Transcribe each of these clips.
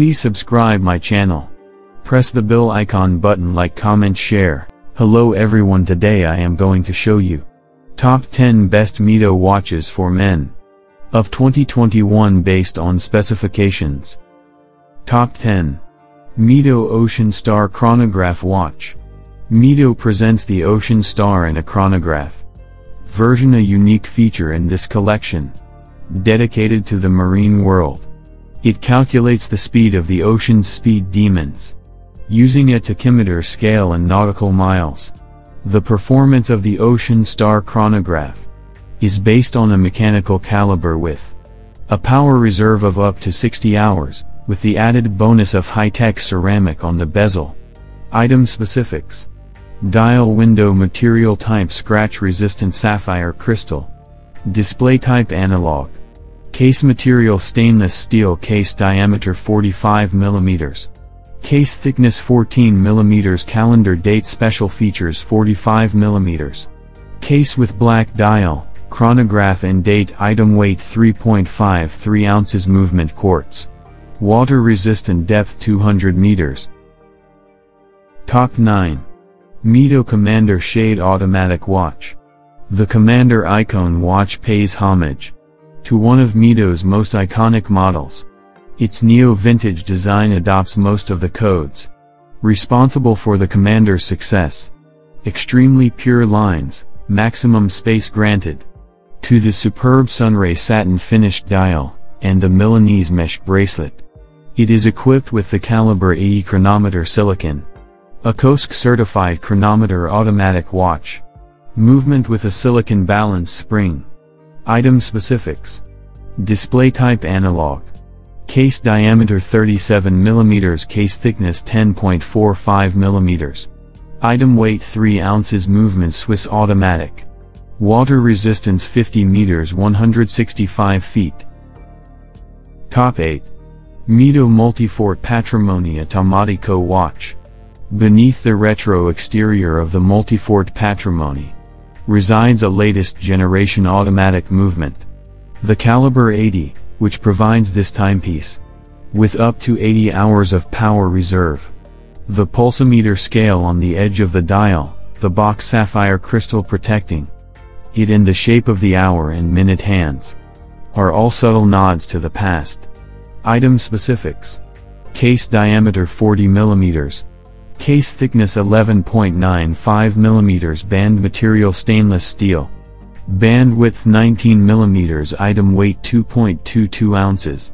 Please subscribe my channel. Press the bell icon button like comment share. Hello everyone today I am going to show you. Top 10 Best Mido Watches for Men. Of 2021 based on specifications. Top 10. Mido Ocean Star Chronograph Watch. Mido presents the Ocean Star in a chronograph. Version a unique feature in this collection. Dedicated to the marine world. It calculates the speed of the ocean's speed demons. Using a tachymeter scale and nautical miles. The performance of the Ocean Star chronograph is based on a mechanical caliber with a power reserve of up to 60 hours, with the added bonus of high-tech ceramic on the bezel. Item specifics. Dial window material type scratch resistant sapphire crystal. Display type analog. Case material stainless steel case diameter 45 mm. Case thickness 14 mm calendar date special features 45 mm. Case with black dial, chronograph and date item weight 3.53 ounces movement quartz. Water resistant depth 200 meters. Top 9. Mido Commander Shade Automatic Watch. The Commander Icon watch pays homage to one of Mido's most iconic models. Its neo-vintage design adopts most of the codes responsible for the Commander's success. Extremely pure lines, maximum space granted. To the superb sunray satin finished dial, and the Milanese mesh bracelet. It is equipped with the caliber 80 chronometer silicon. A COSC certified chronometer automatic watch. Movement with a silicon balance spring. Item specifics. Display type analog. Case diameter 37 mm Case thickness 10.45 mm. Item weight 3 ounces Movement Swiss automatic. Water resistance 50 meters 165 feet. Top 8. Mido Multifort Patrimony Automatico Watch. Beneath the retro exterior of the Multifort Patrimony resides a latest generation automatic movement. The Caliber 80, which provides this timepiece with up to 80 hours of power reserve. The pulsometer scale on the edge of the dial, the box sapphire crystal protecting it in the shape of the hour and minute hands, are all subtle nods to the past. Item specifics. Case diameter 40 millimeters, Case thickness 11.95 mm band material stainless steel. Band width 19 mm item weight 2.22 ounces.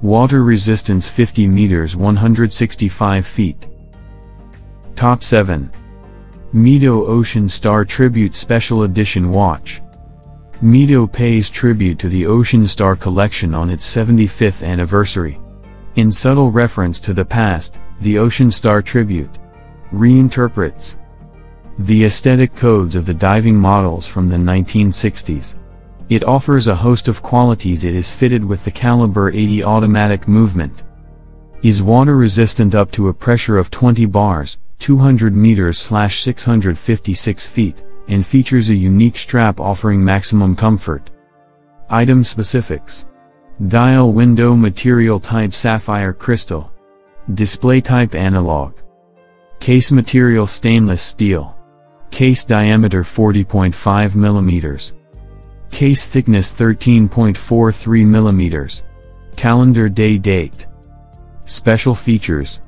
Water resistance 50 meters 165 feet. Top 7. Mido Ocean Star Tribute Special Edition Watch. Mido pays tribute to the Ocean Star collection on its 75th anniversary. In subtle reference to the past, the Ocean Star Tribute reinterprets the aesthetic codes of the diving models from the 1960s. It offers a host of qualities it is fitted with the caliber 80 automatic movement. Is water resistant up to a pressure of 20 bars, 200 meters slash 656 feet, and features a unique strap offering maximum comfort. Item specifics. Dial window material type sapphire crystal. Display type analog. Case material stainless steel. Case diameter 40.5 mm. Case thickness 13.43 mm. Calendar day date. Special features.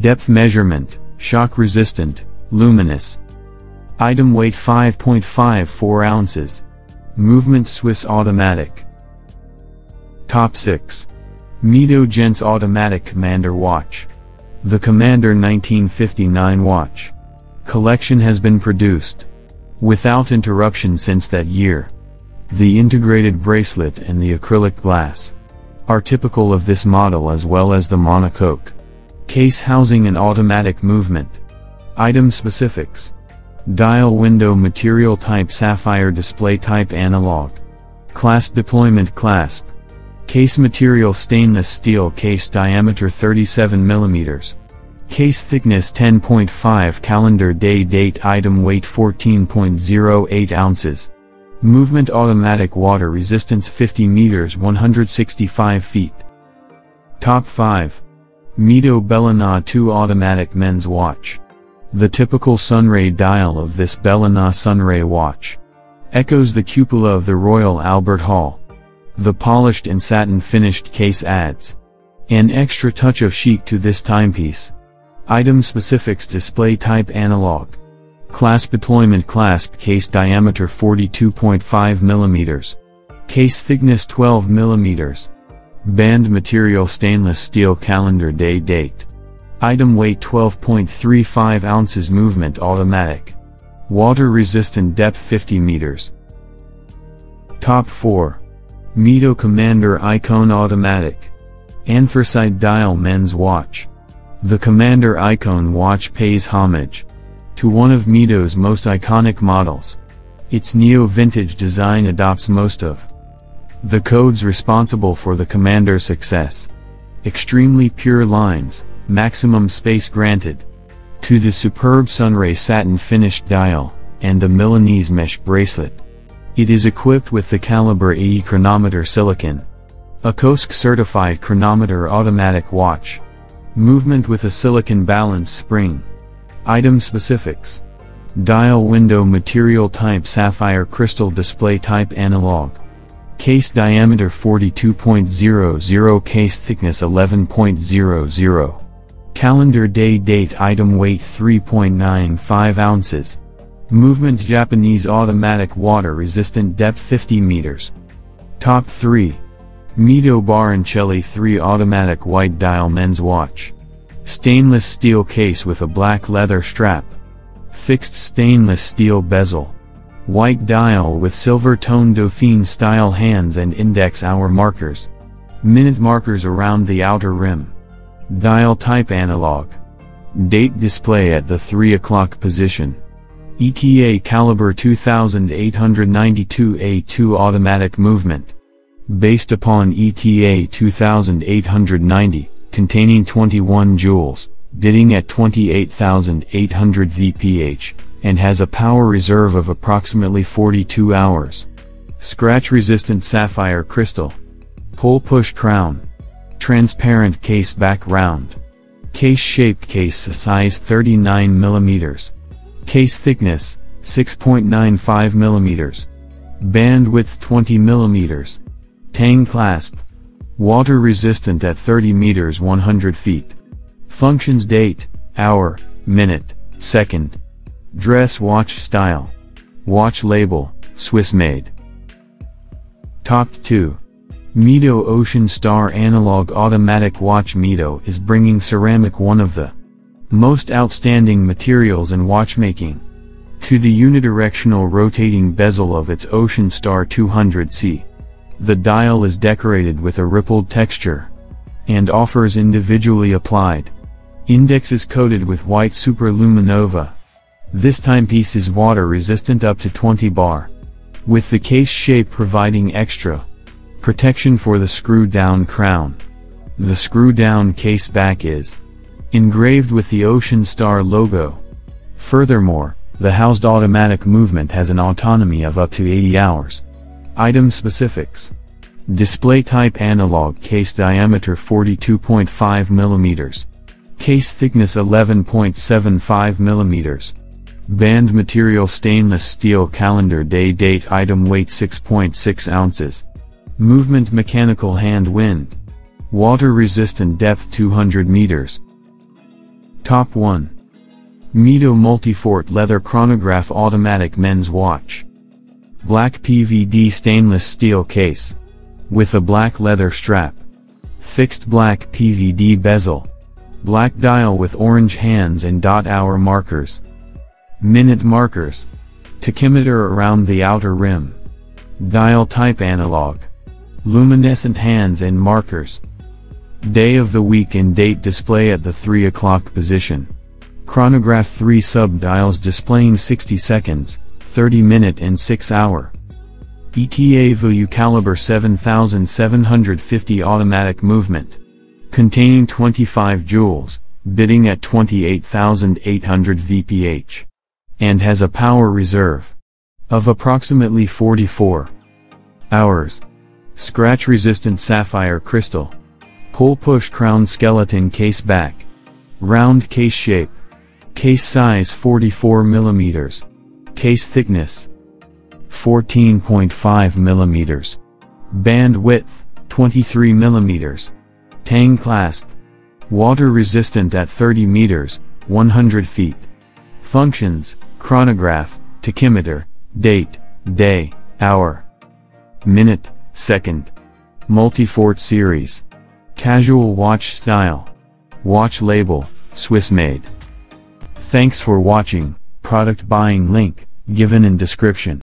Depth measurement, shock resistant, luminous. Item weight 5.54 ounces. Movement Swiss automatic. Top 6. Mido Gents Automatic Commander Watch. The Commander 1959 watch collection has been produced without interruption since that year. The integrated bracelet and the acrylic glass are typical of this model as well as the monocoque. Case housing and automatic movement. Item specifics. Dial window material type sapphire display type analog. Clasp deployment clasp. Case material stainless steel case diameter 37 mm. Case thickness 10.5 calendar day date item weight 14.08 ounces. Movement automatic water resistance 50 meters 165 feet. Top 5. Mido Belluna 2 Automatic Men's Watch. The typical Sunray dial of this Belluna Sunray watch echoes the cupola of the Royal Albert Hall. The polished and satin finished case adds an extra touch of chic to this timepiece. Item specifics display type analog. Clasp deployment clasp case diameter 42.5 mm. Case thickness 12 mm. Band material stainless steel calendar day date. Item weight 12.35 ounces movement automatic. Water resistant depth 50 meters. Top 4. Mido Commander Icon Automatic. Anthracite Dial Men's Watch. The Commander Icon watch pays homage to one of Mido's most iconic models. Its neo-vintage design adopts most of the codes responsible for the Commander's success. Extremely pure lines, maximum space granted. To the superb Sunray satin finished dial, and the Milanese mesh bracelet. It is equipped with the caliber 80 chronometer silicon. A COSC certified chronometer automatic watch. Movement with a silicon balance spring. Item specifics. Dial window material type sapphire crystal display type analog. Case diameter 42.00 Case thickness 11.00 Calendar day date item weight 3.95 ounces Movement Japanese automatic water resistant depth 50 meters Top 3 Mido Baroncelli 3 automatic white dial men's watch Stainless steel case with a black leather strap Fixed stainless steel bezel White dial with silver tone Dauphine style hands and index hour markers. Minute markers around the outer rim. Dial type analog. Date display at the 3 o'clock position. ETA caliber 2892A2 automatic movement. Based upon ETA 2890, containing 21 jewels, bidding at 28,800 VPH and has a power reserve of approximately 42 hours. Scratch-resistant sapphire crystal. Pull-push crown. Transparent case background. Case shape case size 39 mm. Case thickness, 6.95 mm. Bandwidth 20 mm. Tang clasp. Water resistant at 30 meters 100 feet. Functions date, hour, minute, second, Dress watch style. Watch label, Swiss made. Top 2. Mido Ocean Star Analog Automatic Watch Mido is bringing ceramic one of the most outstanding materials in watchmaking to the unidirectional rotating bezel of its Ocean Star 200C. The dial is decorated with a rippled texture and offers individually applied. Index is coated with white superluminova this timepiece is water resistant up to 20 bar. With the case shape providing extra protection for the screw down crown. The screw down case back is engraved with the Ocean Star logo. Furthermore, the housed automatic movement has an autonomy of up to 80 hours. Item specifics. Display type analog case diameter 42.5 mm. Case thickness 11.75 mm. Band material stainless steel calendar day date item weight 6.6 .6 ounces. Movement mechanical hand wind. Water resistant depth 200 meters. Top 1. Mido Multifort leather chronograph automatic men's watch. Black PVD stainless steel case. With a black leather strap. Fixed black PVD bezel. Black dial with orange hands and dot hour markers. Minute markers. Tachymeter around the outer rim. Dial type analog. Luminescent hands and markers. Day of the week and date display at the 3 o'clock position. Chronograph 3 sub-dials displaying 60 seconds, 30 minute and 6 hour. ETA Valjoux caliber 7750 automatic movement. Containing 25 jewels, bidding at 28,800 VPH and has a power reserve of approximately 44 hours. Scratch-resistant sapphire crystal. Pull push crown skeleton case back. Round case shape. Case size 44 mm. Case thickness 14.5 mm. Band width 23 mm. Tang clasp. Water resistant at 30 meters, 100 feet. Functions, chronograph, tachymeter, date, day, hour, minute, second. Multifort series. Casual watch style. Watch label, Swiss made. Thanks for watching, product buying link, given in description.